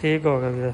ठीक होगा भैया